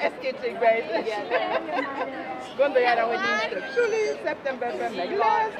ez kétségbeejtés. Gondoljára, hogy nincs több suli, szeptemberben meg lesz.